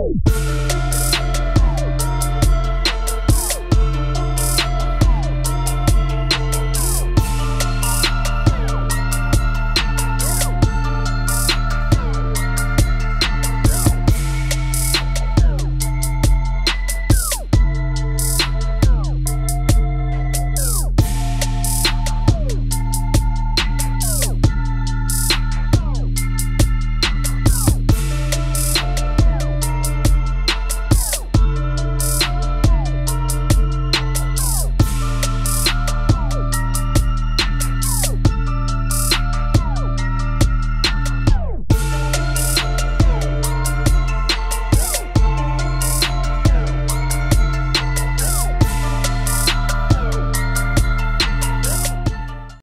Woo!